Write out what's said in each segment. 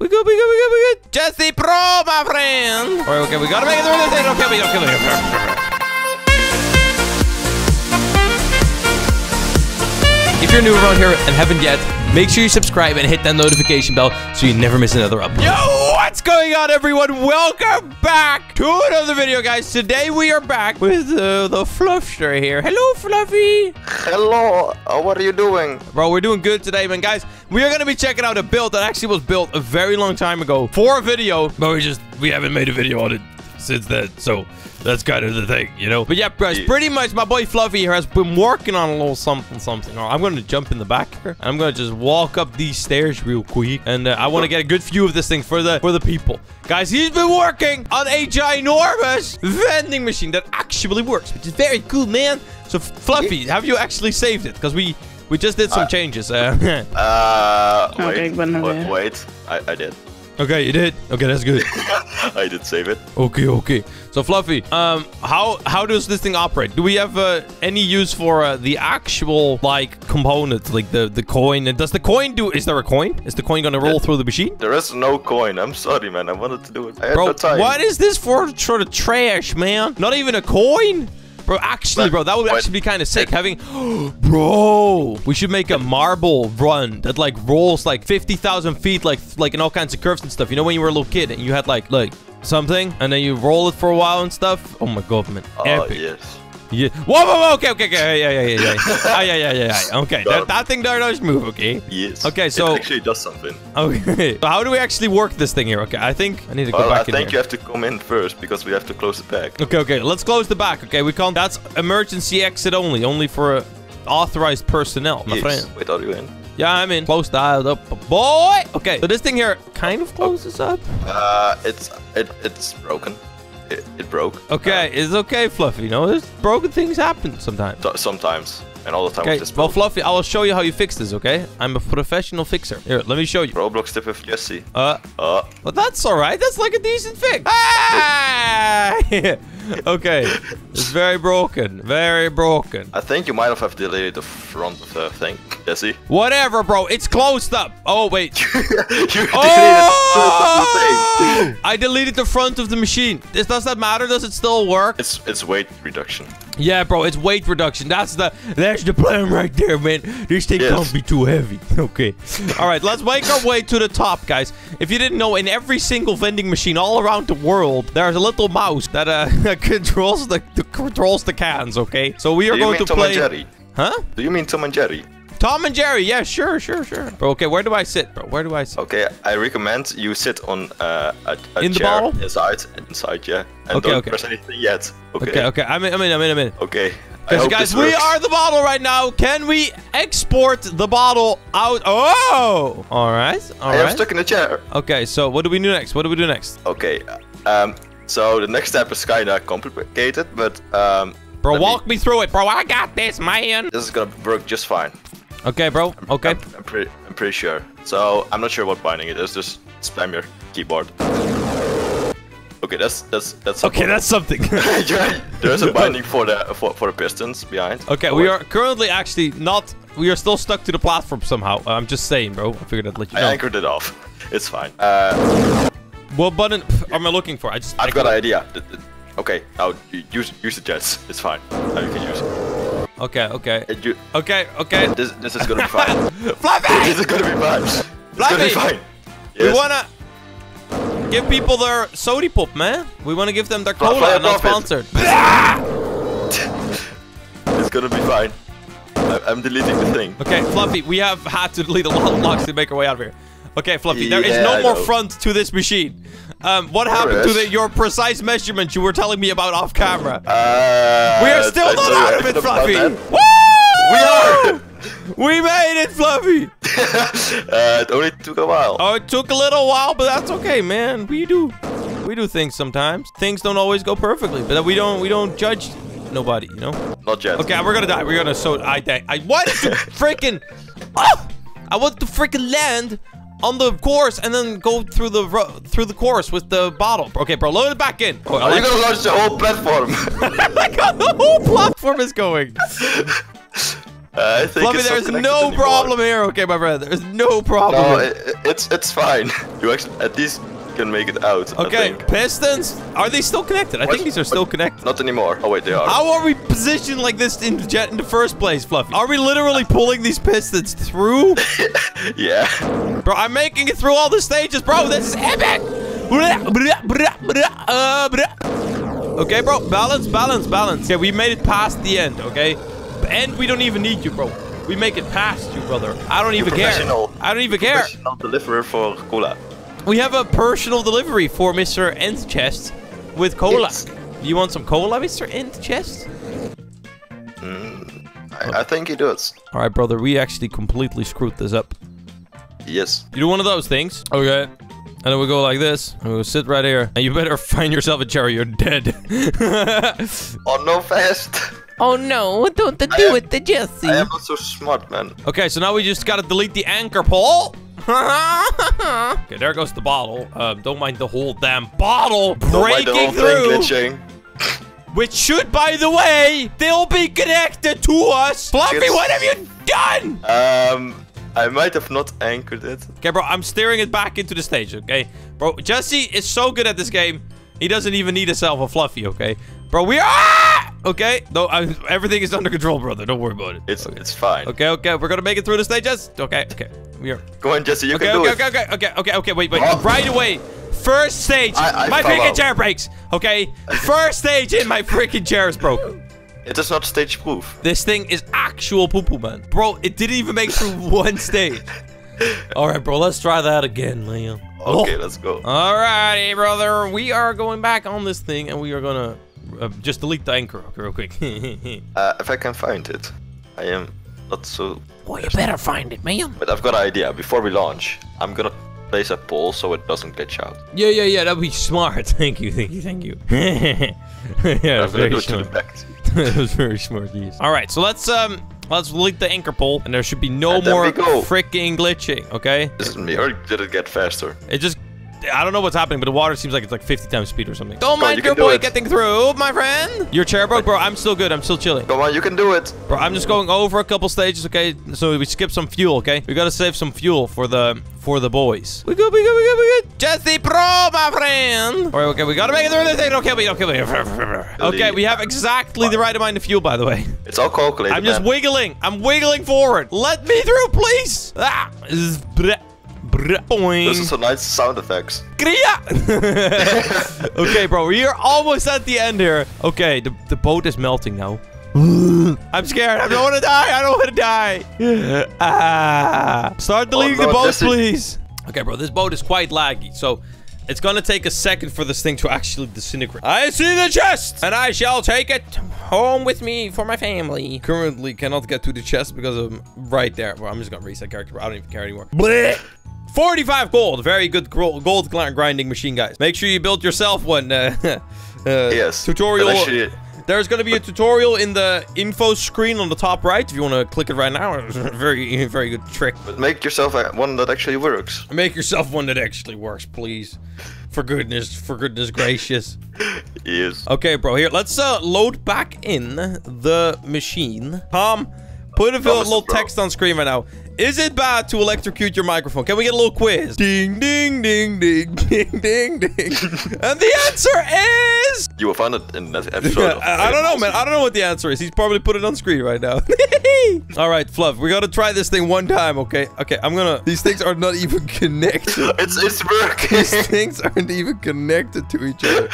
We good, we good, we good, we good. Jesse Pro, my friend. All right, okay, we gotta make it through this thing. Okay, we okay, we okay. If you're new around here and haven't yet, make sure you subscribe and hit that notification bell so you never miss another upload. Yo, what's going on, everyone? Welcome back to another video, guys. Today we are back with uh, the Fluffster here. Hello, Fluffy. Hello, uh, what are you doing? Bro, we're doing good today, man. Guys, we are going to be checking out a build that actually was built a very long time ago for a video, but we just, we haven't made a video on it since then. So that's kind of the thing, you know? But yeah, guys, pretty much my boy Fluffy here has been working on a little something, something. I'm going to jump in the back here. I'm going to just walk up these stairs real quick. And uh, I want to get a good view of this thing for the for the people. Guys, he's been working on a ginormous vending machine that actually works, which is very cool, man. So, Fluffy, have you actually saved it? Because we... We just did some Uh, changes. Uh, Uh, wait, but wait, wait. I, I did. Okay, you did. Okay, that's good. I did save it. Okay, okay. So Fluffy, um, how how does this thing operate? Do we have uh, any use for uh, the actual like component, like the the coin? And does the coin do? Is there a coin? Is the coin gonna roll through the machine? There is no coin. I'm sorry, man. I wanted to do it. I had Bro, no time. what is this for sort of trash, man? Not even a coin? Bro, actually, But bro, that would actually be kind of sick. Having, bro, we should make a marble run that like rolls like fifty thousand feet, like like in all kinds of curves and stuff. You know when you were a little kid and you had like like something, and then you roll it for a while and stuff. Oh my god, man, Oh, epic. yes. Yeah. Whoa, whoa, whoa. Okay, okay, okay. Yeah, yeah, yeah, yeah. Ah, yeah, yeah, yeah, yeah. Okay, that, that thing there does move. Okay. Yes. Okay, so- It actually does something. Okay. So how do we actually work this thing here? Okay, I think I need to go Well, I back in think here. you have to come in first because we have to close it back. Okay, okay. Let's close the back. Okay, we can't. That's emergency exit only. Only for uh, authorized personnel, my yes. friend. Wait, are you in? Yeah, I'm in. Close dialed up, boy. Okay, so this thing here kind of closes up. Uh, it's it it's broken. It, it broke. Okay, it's okay, Fluffy. You know, there's broken things happen sometimes. Sometimes, and all the time. Okay, it's just well. Fluffy, I will show you how you fix this. Okay, I'm a professional fixer. Here, let me show you. Roblox tip with Jesse. Uh, Uh, Well, that's all right. That's like a decent fix. Ah! okay. It's very broken. Very broken. I think you might have deleted the front of the thing, Jesse. Whatever, bro. It's closed up. Oh, wait. you deleted Oh! the thing. I deleted the front of the machine. This does that matter? Does it still work? It's it's weight reduction. Yeah, bro. It's weight reduction. That's the that's the plan right there, man. This thing Yes. can't be too heavy. Okay. All right. Let's make our way to the top, guys. If you didn't know, in every single vending machine all around the world, there's a little mouse that uh controls the, the controls the cans. Okay. So we are going to Tom play. and Jerry? Huh? Do you mean Tom and Jerry? Tom and Jerry. Yeah, sure, sure, sure. Bro, okay. Where do I sit, bro? Where do I sit? Okay, I recommend you sit on uh, a, a In the chair bottle? inside, inside, yeah, and Okay, don't okay. press anything yet. Okay, Okay, okay. I'm in. I'm in. I'm in. I'm in. okay. Because guys, we are the bottle right now. Can we export the bottle out? Oh, all right, all I am stuck in the chair. Okay, so what do we do next? What do we do next? Okay, um, so the next step is kinda complicated, but um, Bro, let me- walk me through it, bro. I got this, man. this is gonna work just fine. Okay, bro. Okay. I'm, I'm pretty, I'm pretty sure. So I'm not sure what binding it is. Just spam your keyboard. Okay, that's that's that's. Okay, that's something. there's a binding for the for, for the pistons behind. okay, Oh, we wait. are currently actually not. We are still stuck to the platform somehow. I'm just saying, bro. I figured I'd let you know. I anchored it off. It's fine. Uh, What button am I looking for? I just. I've got an idea. Okay, now use use the jets. It's fine. Now you can use it. Okay, okay, you, okay, okay. this this is gonna be fine. Fluffy, this is gonna be fine. Gonna be fine. we wanna give people their sody pop, man. We wanna give them their Fluff, cola, fire not sponsored. It's gonna be fine. I, I'm deleting the thing. Okay, Fluffy, we have had to delete a lot of blocks to make our way out of here. Okay, Fluffy, there is Yeah, no I more front to this machine. Um, what happened to the, your precise measurements you were telling me about off camera? Uh, we are still I not out of it, Fluffy. Woo! We are. We made it, Fluffy. uh, it only took a while. Oh, it took a little while, but that's okay, man. We do, we do things sometimes. Things don't always go perfectly, but we don't, we don't judge nobody, you know. Not yet. Okay, we're gonna die. We're gonna so I die. I what the freaking? Oh! I want to freaking land on the course and then go through the through the course with the bottle. Okay, bro, load it back in. Oh, Are you gonna launch the whole platform? Like how the whole platform is going. Uh, I think Fluffy, there's no problem here, okay, my friend. I think Fluffy, there's no anymore. problem here, okay, my friend. There's no problem. No, it, it's it's fine. You actually at least can make it out. Okay, pistons. Are they still connected? I What? think these are still connected. Not anymore. Oh wait, they are. How are we positioned like this in the jet in the first place, Fluffy? Are we literally pulling these pistons through? yeah. Bro, I'm making it through all the stages, bro. This is epic. Uh, Okay, bro. Balance, balance, balance. Yeah, we made it past the end, okay? And we don't even need you, bro. We make it past you, brother. I don't even care. I don't even care. Professional deliverer for cola. We have a personal delivery for Mr. End Chest with cola. Yes. You want some cola, Mr. End Chest? Mm, I, I think he does. All right, brother. We actually completely screwed this up. Yes. You do one of those things. Okay. And then we go like this. And we'll sit right here. And you better find yourself a chair. You're dead. Oh no, fast. oh no, don't do am- it to Jesse. I am not so smart, man. Okay, so now we just gotta delete the anchor pole. okay, there goes the bottle. Um, don't mind the whole damn bottle Don't mind the breaking through. Which should, by the way, they'll be connected to us. Fluffy, Yes. what have you done? Um, I might have not anchored it. Okay, bro, I'm steering it back into the stage, okay? Bro, Jesse is so good at this game, he doesn't even need himself a Fluffy, okay? Bro, we are... Okay? No, I'm, everything is under control, brother. Don't worry about it. It's it's fine. Okay, okay, we're gonna make it through the stages. Okay, okay. We are... Go on, Jesse. You Okay, can do okay, it. okay, okay, okay, okay, okay, wait, wait. Oh. Right away. First stage. I- I my freaking out. chair breaks. Okay? First stage in my freaking chair is broken. It is not stage proof. This thing is actual poo poo, man. Bro, it didn't even make through one stage. Alright, bro, let's try that again, Liam. Okay, Oh. let's go. Alrighty, brother. We are going back on this thing and we are gonna uh, just delete the anchor real quick. Uh, if I can find it, I am not so. well, you better find it, man. But I've got an idea. Before we launch, I'm gonna place a pole so it doesn't glitch out. Yeah, yeah, yeah, that'd be smart. Thank you, thank you, thank you. yeah, I'm very do to the smart. back. that was very smart, yes. All right, so let's um let's delete the anchor pole, and there should be no more we freaking glitching. Okay, Is it me or did it get faster? it just. I don't know what's happening, but the water seems like it's like 50 times speed or something. Don't Bro, mind you your boy it. getting through, my friend. Your chair broke, bro. I'm still good. I'm still chilling. Come on, you can do it. Bro, I'm just going over a couple stages, okay? So we skip some fuel, okay? We gotta save some fuel for the for the boys. We good, we good, we good, we good. Jesse Pro, my friend. All right, okay, we gotta make it through this thing. Don't kill me, don't kill me. Okay, we have exactly the right amount of fuel, by the way. It's all calculated. I'm just man. wiggling. I'm wiggling forward. Let me through, please. Ah. This is some nice sound effects. Kriya! okay, bro, we are almost at the end here. Okay, the, the boat is melting now. I'm scared. I don't want to die. I don't want to die. Ah. Start deleting no, the boat, please. Okay, bro, this boat is quite laggy, so it's gonna take a second for this thing to actually disintegrate. I see the chest, and I shall take it home with me for my family. Currently cannot get to the chest because I'm right there. Well, I'm just gonna reset character. I don't even care anymore. Blech. 45 gold. Very good gold grinding machine, guys. Make sure you build yourself one. Uh, uh, Yes. Tutorial. There's going to be a tutorial in the info screen on the top right. If you want to click it right now, it's a very, very good trick. But make yourself one that actually works. Make yourself one that actually works, please. For goodness, for goodness gracious. Yes. Okay, bro. Here, let's uh, load back in the machine. Tom, put a Mr. little Pro. text on screen right now. Is it bad to electrocute your microphone? Can we get a little quiz? Ding, ding, ding, ding, ding, ding, ding. and the answer is... You will find it in that episode. Yeah, of I, I don't know, man. I don't know what the answer is. He's probably put it on screen right now. All right, Fluff. We gotta try this thing one time, okay? Okay, I'm gonna. These things are not even connected. It's it's working. These things aren't even connected to each other.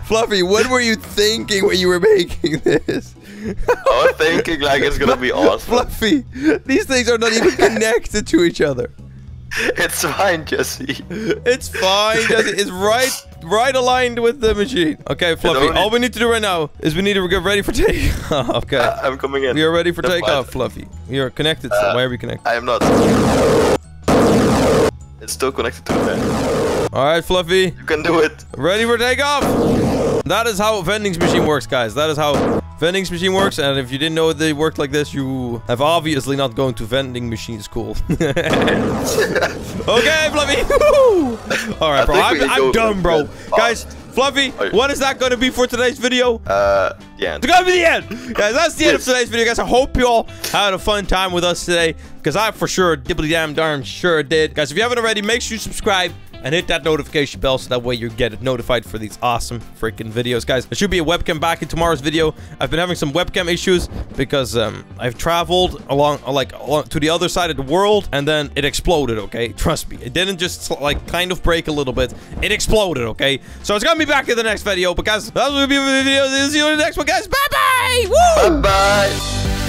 Fluffy, what were you thinking when you were making this? I was thinking like it's gonna be awesome. Fluffy, these things are not even connected to each other. It's fine, Jesse. It's fine. Jesse. It's right, right aligned with the machine. Okay, Fluffy. only- All we need to do right now is we need to get ready for takeoff. okay. I'm coming in. We are ready for takeoff. Fluffy. You're connected. so Uh, Why are we connected? I am not. It's still connected to the. All right, Fluffy. You can do it. Ready for takeoff. That is how vending's machine works, guys. That is how vending's machine works. And if you didn't know they worked like this, you have obviously not gone to vending machine school. okay, Fluffy. All right, bro. I'm, I'm done, bro. Guys, Fluffy, Oh, yeah. what is that going to be for today's video? Uh, the end. It's gonna be the end, guys. That's the end of today's video, guys. I hope you all had a fun time with us today, because I for sure, dibbly damn darn sure did, guys. If you haven't already, make sure you subscribe and hit that notification bell so that way you get notified for these awesome freaking videos, guys. There should be a webcam back in tomorrow's video. I've been having some webcam issues because um, I've traveled along, like, along to the other side of the world, and then it exploded. Okay, trust me, it didn't just like kind of break a little bit. It exploded. Okay, so it's gonna be back in the next video. But guys, that's gonna be the video. See you in the next one, guys. Bye bye. Bye bye.